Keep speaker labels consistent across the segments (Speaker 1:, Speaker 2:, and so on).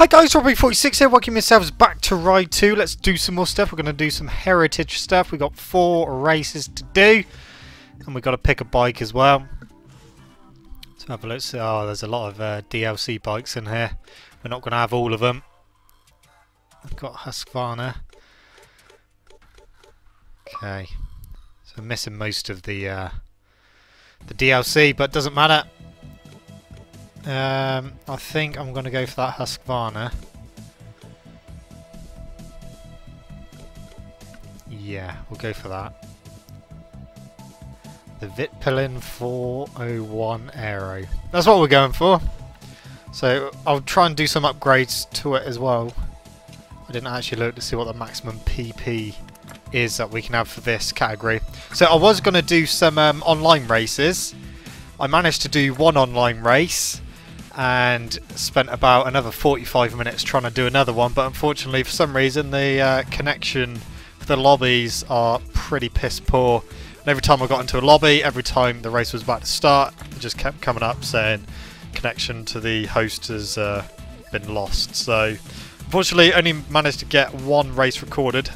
Speaker 1: Hi guys, Robo46 here, welcome yourselves back to Ride 2. Let's do some more stuff. We're going to do some heritage stuff. We've got four races to do. And we've got to pick a bike as well. Let's have a look. Oh, there's a lot of uh, DLC bikes in here. We're not going to have all of them. I've got Husqvarna. Okay. So missing most of the, uh, the DLC, but doesn't matter. Um, I think I'm going to go for that Husqvarna. Yeah, we'll go for that. The Vitpilen 401 Aero. That's what we're going for. So I'll try and do some upgrades to it as well. I didn't actually look to see what the maximum PP is that we can have for this category. So I was going to do some um, online races. I managed to do one online race and spent about another 45 minutes trying to do another one but unfortunately for some reason the uh, connection for the lobbies are pretty piss poor. And every time I got into a lobby every time the race was about to start it just kept coming up saying connection to the host has uh, been lost. So unfortunately only managed to get one race recorded.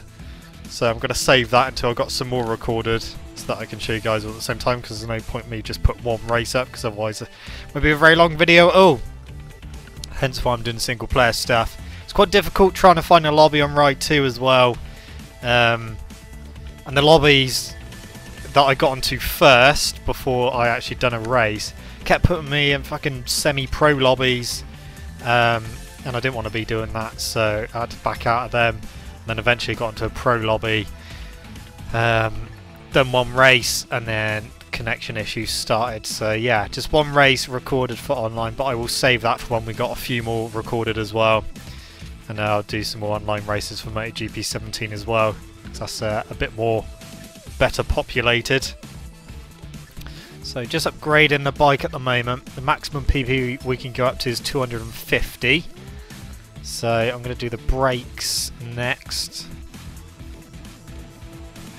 Speaker 1: So I'm going to save that until I've got some more recorded so that I can show you guys all at the same time because there's no point me just put one race up because otherwise it would be a very long video. Oh, hence why I'm doing single player stuff. It's quite difficult trying to find a lobby on Ride 2 as well. Um, and the lobbies that I got onto first before I actually done a race kept putting me in fucking semi-pro lobbies um, and I didn't want to be doing that so I had to back out of them and then eventually got into a pro lobby um, done one race and then connection issues started. So yeah, just one race recorded for online, but I will save that for when we got a few more recorded as well. And I'll do some more online races for MotoGP 17 as well, because that's uh, a bit more better populated. So just upgrading the bike at the moment. The maximum PP we can go up to is 250. So I'm going to do the brakes next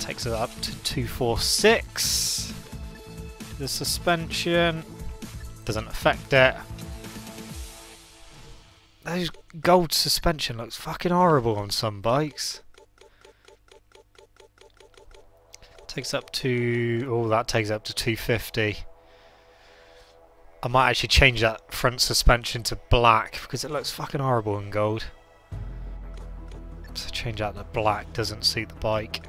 Speaker 1: takes it up to 246. The suspension doesn't affect it. Those gold suspension looks fucking horrible on some bikes. Takes up to... oh, that takes up to 250. I might actually change that front suspension to black because it looks fucking horrible in gold. So change out the black doesn't suit the bike.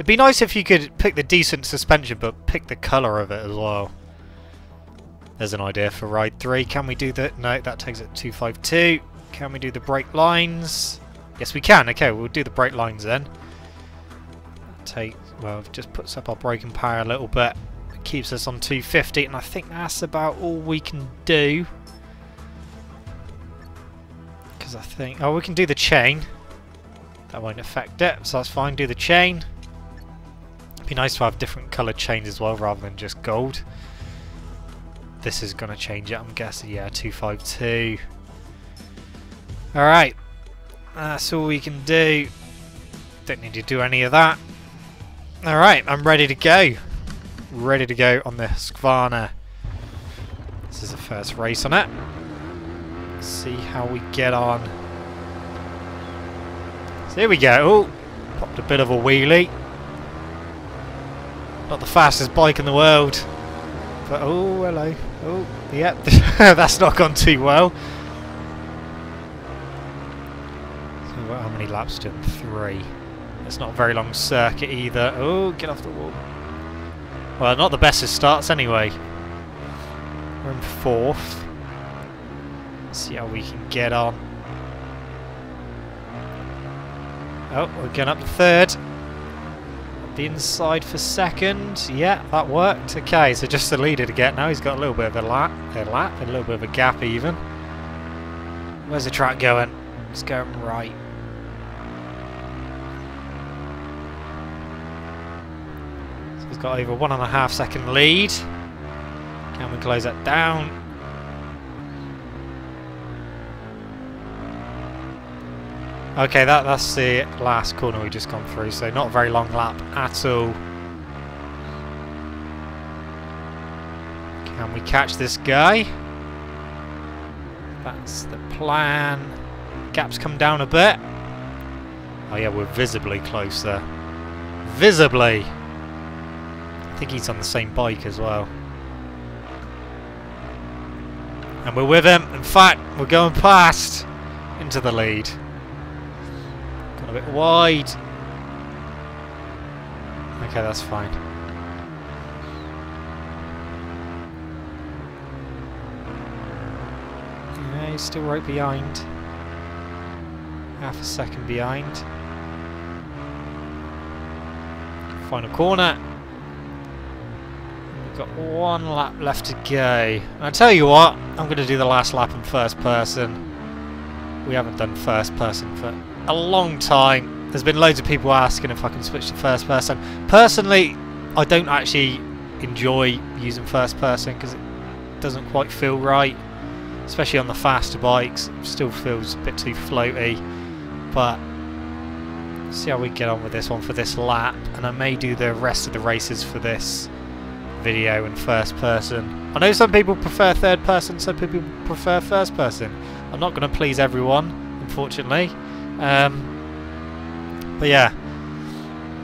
Speaker 1: It'd be nice if you could pick the decent suspension, but pick the colour of it as well. There's an idea for Ride 3. Can we do that? No, that takes it 252. Can we do the brake lines? Yes, we can. Okay, we'll do the brake lines then. Take, well, just puts up our braking power a little bit. It keeps us on 250, and I think that's about all we can do. Because I think... Oh, we can do the chain. That won't affect it, so that's fine. Do the chain be nice to have different coloured chains as well rather than just gold. This is going to change it, I'm guessing. Yeah, 252. Alright. That's all we can do. Don't need to do any of that. Alright, I'm ready to go. Ready to go on the Husqvarna. This is the first race on it. Let's see how we get on. So here we go. Oh, popped a bit of a wheelie. Not the fastest bike in the world. But, oh, hello. Oh, yep. That's not gone too well. So uh, how many laps to Three. It's not a very long circuit either. Oh, get off the wall. Well, not the best of starts anyway. We're in fourth. Let's see how we can get on. Oh, we're going up to third. The inside for second. Yeah, that worked. Okay, so just the leader to get now. He's got a little bit of a lap, a lap, a little bit of a gap even. Where's the track going? It's going right. So he's got over one and a half second lead. Can we close that down? Okay, that, that's the last corner we just gone through, so not a very long lap at all. Can we catch this guy? That's the plan. Gap's come down a bit. Oh yeah, we're visibly close there. Visibly! I think he's on the same bike as well. And we're with him. In fact, we're going past into the lead. A bit wide. Okay, that's fine. Yeah, he's still right behind. Half a second behind. Final corner. We've got one lap left to go. I tell you what, I'm going to do the last lap in first person. We haven't done first person for a long time. There's been loads of people asking if I can switch to first person. Personally, I don't actually enjoy using first person because it doesn't quite feel right. Especially on the faster bikes. It still feels a bit too floaty. But see how we get on with this one for this lap. And I may do the rest of the races for this video in first person. I know some people prefer third person, some people prefer first person. I'm not going to please everyone, unfortunately. Um, but yeah,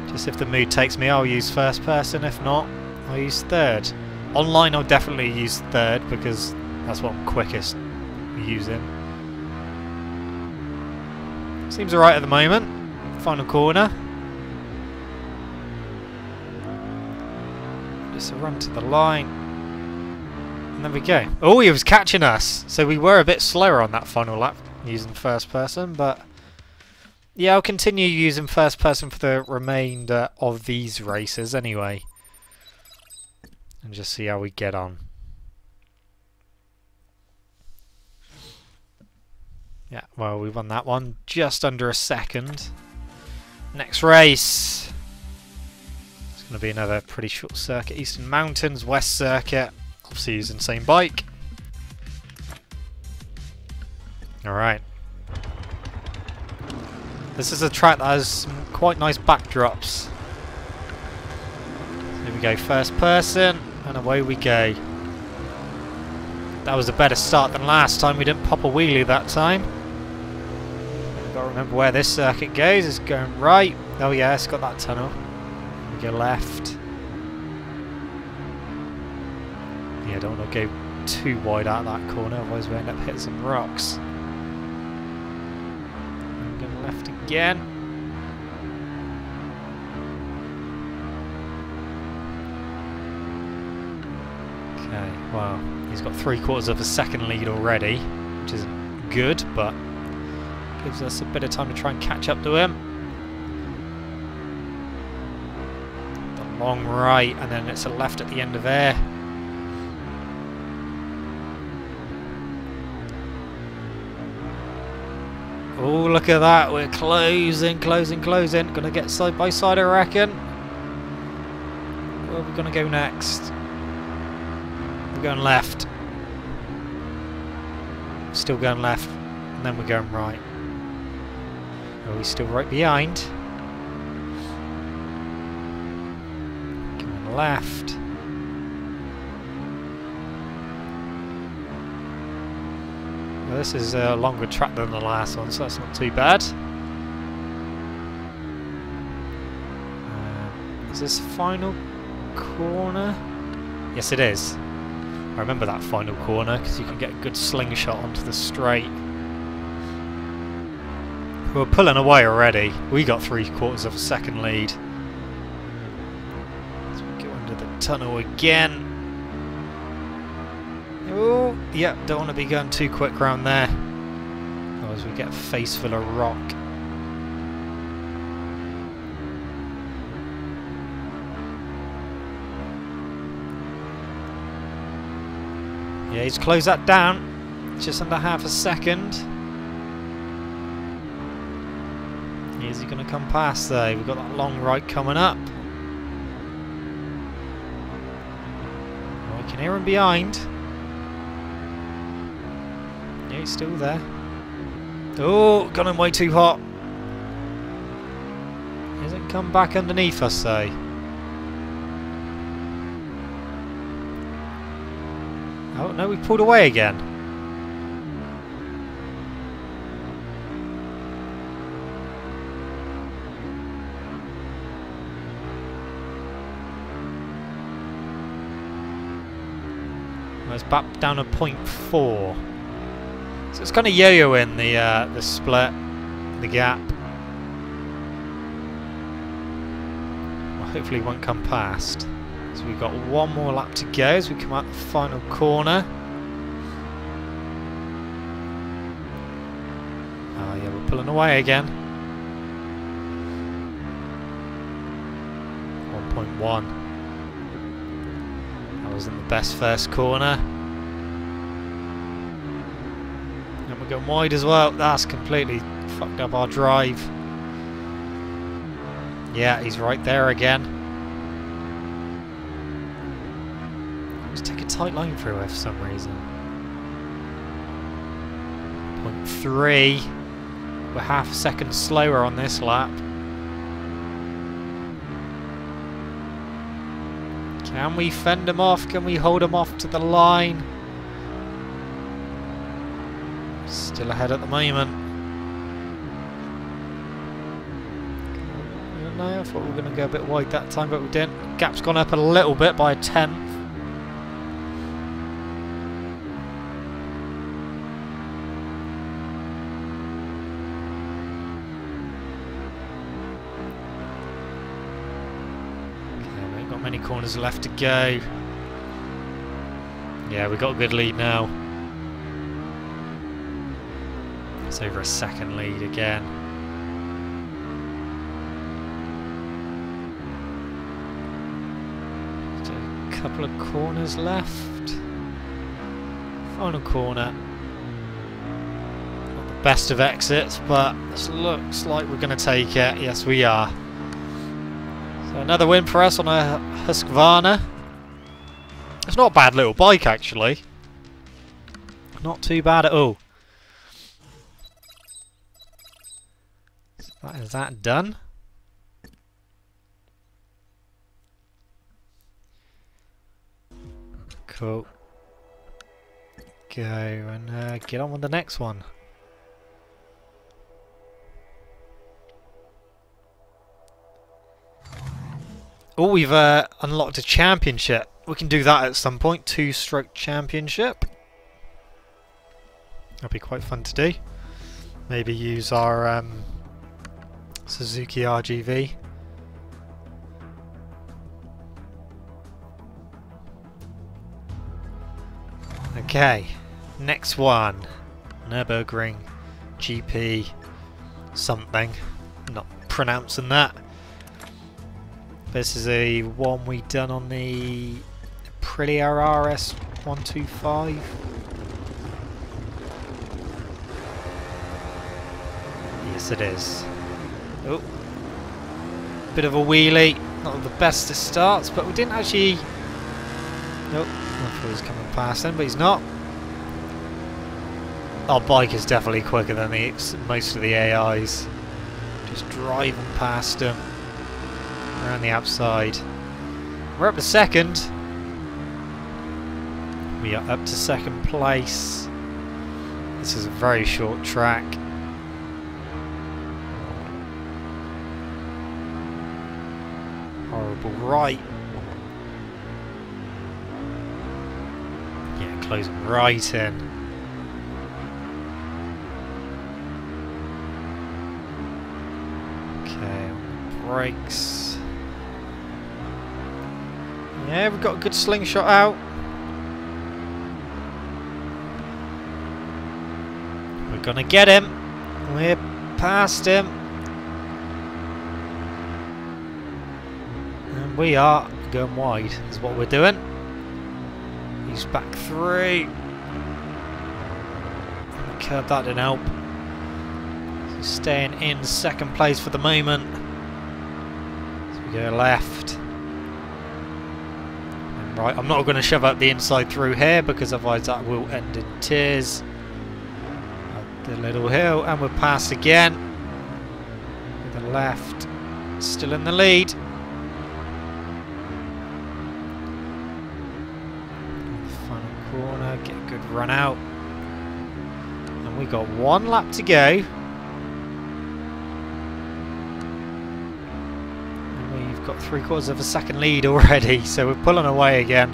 Speaker 1: just if the mood takes me, I'll use first person. If not, I'll use third. Online, I'll definitely use third because that's what I'm quickest using. Seems alright at the moment. Final corner. Just a run to the line. And there we go. Oh, he was catching us. So we were a bit slower on that final lap using first person, but yeah, I'll continue using first person for the remainder of these races anyway. And just see how we get on. Yeah, well, we won that one just under a second. Next race. It's going to be another pretty short circuit. Eastern Mountains, West Circuit. Obviously using the same bike. Alright. This is a track that has quite nice backdrops. Here we go, first person, and away we go. That was a better start than last time. We didn't pop a wheelie that time. Got to remember where this circuit goes. It's going right. Oh yeah, it's got that tunnel. We go left. Yeah, don't want to go too wide out that corner, otherwise we end up hitting some rocks. I'm going left again. Okay, well, he's got three quarters of a second lead already, which is good, but gives us a bit of time to try and catch up to him. The long right, and then it's a left at the end of there. Oh, look at that. We're closing, closing, closing. Gonna get side by side, I reckon. Where are we gonna go next? We're going left. Still going left. And then we're going right. Are we still right behind? Going left. Well, this is a longer track than the last one, so that's not too bad. Uh, is this final corner? Yes, it is. I remember that final corner because you can get a good slingshot onto the straight. We're pulling away already. We got three quarters of a second lead. Let's go under the tunnel again. Yeah, don't want to be going too quick around there. Otherwise we get a face full of rock. Yeah, he's closed that down. Just under half a second. Is he going to come past though? We've got that long right coming up. We can hear him behind. Yeah, he's still there. Oh, gone in way too hot. Has it come back underneath us, though? Oh, no, we've pulled away again. Well, it's back down to point four. So it's kind of yo-yoing the uh, the split, the gap. Well, hopefully, won't come past. So we've got one more lap to go as we come out the final corner. Oh yeah, we're pulling away again. 1.1. That wasn't the best first corner. And we're going wide as well. That's completely fucked up our drive. Yeah, he's right there again. Let's take a tight line through her for some reason. Point three. We're half a second slower on this lap. Can we fend them off? Can we hold them off to the line? Still ahead at the moment. I I thought we were going to go a bit wide that time, but we didn't. Gap's gone up a little bit by a tenth. Corners left to go. Yeah, we've got a good lead now. It's over a second lead again. Just a couple of corners left. Final corner. Not the best of exits, but this looks like we're going to take it. Yes, we are. So another win for us on a Husqvarna. It's not a bad little bike, actually. Not too bad at all. Is that done? Cool. Go and uh, get on with the next one. Oh, we've uh, unlocked a championship. We can do that at some point. Two-stroke championship. That'd be quite fun to do. Maybe use our um, Suzuki RGV. Okay, next one. Nürburgring GP something. Not pronouncing that. This is a one we done on the Aprilia RS 125. Yes, it is. Oh, bit of a wheelie. Not the best of starts, but we didn't actually. Nope, I thought he was coming past then, but he's not. Our bike is definitely quicker than the most of the AIs. Just driving past them around the outside. We're up to second. We are up to second place. This is a very short track. Horrible right. Yeah, closing right in. Okay, brakes. Yeah, we've got a good slingshot out. We're gonna get him. We're past him. And we are going wide, is what we're doing. He's back three. Curb that didn't help. So staying in second place for the moment. So we go left. Right, I'm not going to shove up the inside through here because otherwise that will end in tears. Up the little hill and we're past again. To the left, still in the lead. Get a good run out. And we got one lap to go. And we've got three quarters of a second lead already, so we're pulling away again.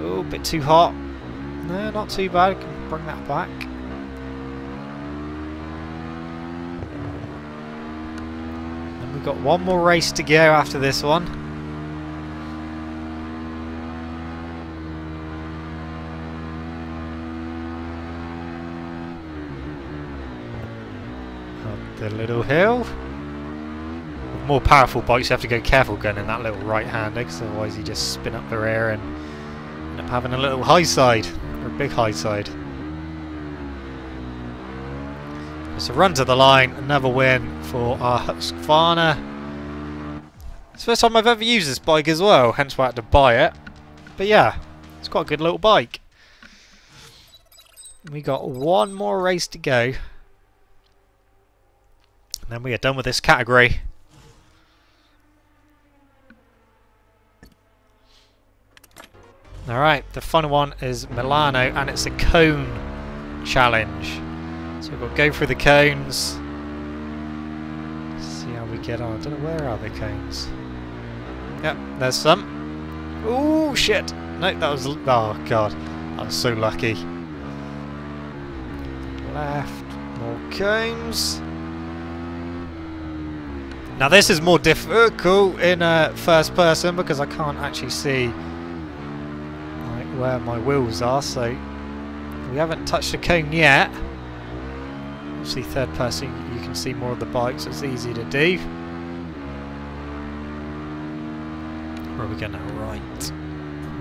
Speaker 1: Oh, a bit too hot. No, not too bad. Can bring that back. And we've got one more race to go after this one. Little hill. With more powerful bikes, you have to go careful going in that little right-hander, because otherwise you just spin up the rear and end up having a little high side, or a big high side. So run to the line, another win for our Husqvarna. It's the first time I've ever used this bike as well, hence why I had to buy it. But yeah, it's quite a good little bike. We got one more race to go. And then we are done with this category. Alright, the final one is Milano and it's a cone challenge. So we've got to go through the cones. See how we get on. I don't know where are the cones. Yep, there's some. Oh shit! No, that was. Oh god, I was so lucky. Left, more cones. Now this is more difficult in uh, first person because I can't actually see like, where my wheels are. So we haven't touched the cone yet. Obviously third person you can see more of the bikes, so it's easy to do. Where are we going now? Right.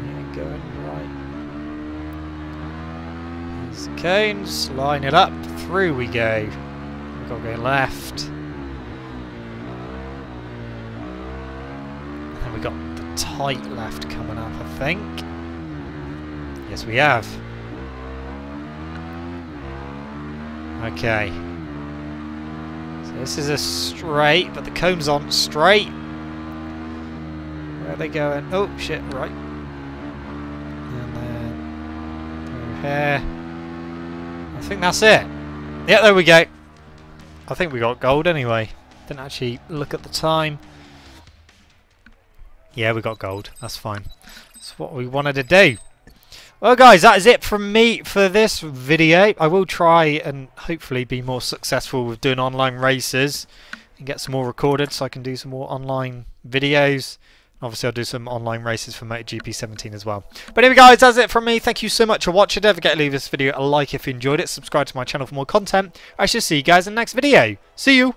Speaker 1: Yeah, going right. These cones, line it up, through we go. We've got to go left. And we got the tight left coming up, I think. Yes, we have. Okay. So this is a straight, but the cone's on straight. Where are they going? Oh, shit, right. And then here. I think that's it. Yeah, there we go. I think we got gold anyway. Didn't actually look at the time. Yeah, we got gold. That's fine. That's what we wanted to do. Well guys, that is it from me for this video. I will try and hopefully be more successful with doing online races and get some more recorded so I can do some more online videos. Obviously I'll do some online races for MotoGP 17 as well. But anyway guys, that's it from me. Thank you so much for watching. Don't forget to leave this video a like if you enjoyed it. Subscribe to my channel for more content. I shall see you guys in the next video. See you!